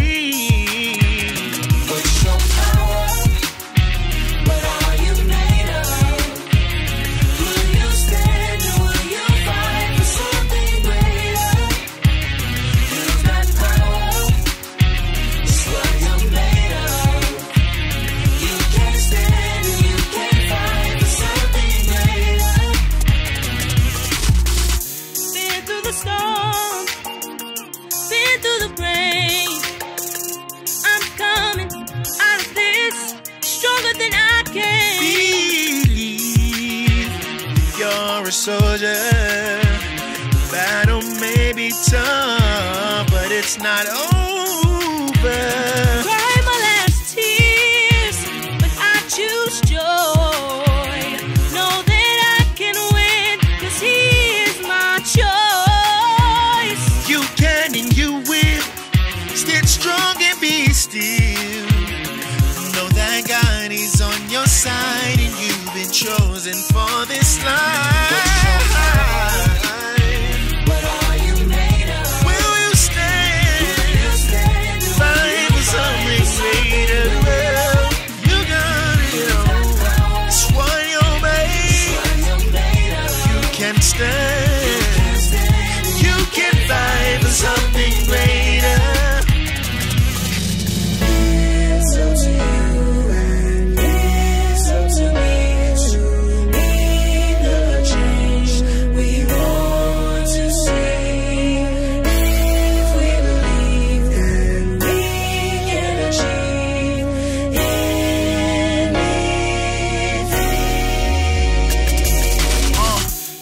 dream. Can. Believe you're a soldier. Battle may be tough, but it's not over. Cry my last tears, but I choose joy. Know that I can win, cause he is my choice. You can and you will. Stand strong and be still. For something greater.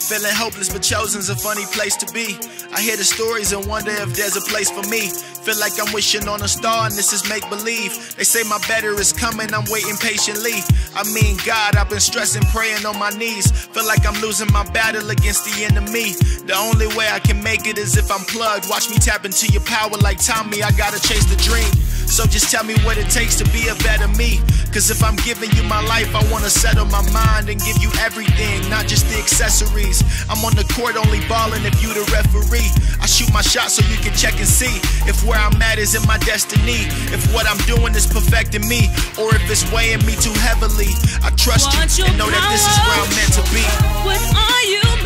Feeling hopeless but chosen's a funny place to be. I hear the stories and wonder if there's a place for me. Feel like I'm wishing on a star and this is make believe. They say my better is coming, I'm waiting patiently. I mean, God, I've been stressing, praying on my knees. Feel like I'm losing my battle against the enemy. The only way I can make it is if I'm plugged. Watch me tap into your power like Tommy, I gotta chase the dream. So just tell me what it takes to be a better me. Cause if I'm giving you my life, I wanna settle my mind and give you everything, not just the accessories. I'm on the court only balling if you the referee. I shoot my shot so you can check and see if where I'm at is in my destiny. If what I'm doing is perfecting me, or if it's weighing me too heavily. I trust you and know that this is where I'm meant to be. What are you?